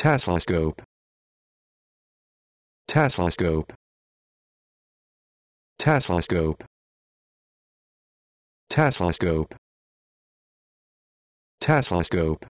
Teslascope. Teslascope. Teslascope. Teslascope. Teslascope.